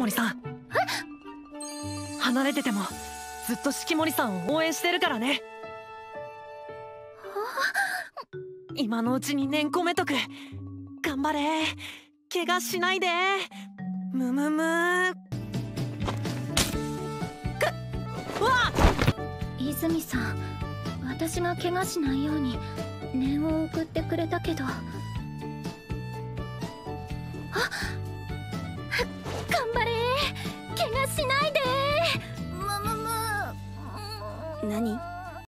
森さん。離れててもずっと四季森さんを応援してるからね。今のうちに念込めとく。頑張れ。怪我しないで。むむむ。くわ泉さん私が怪我しないように念を送ってくれたけど。あ？頑何？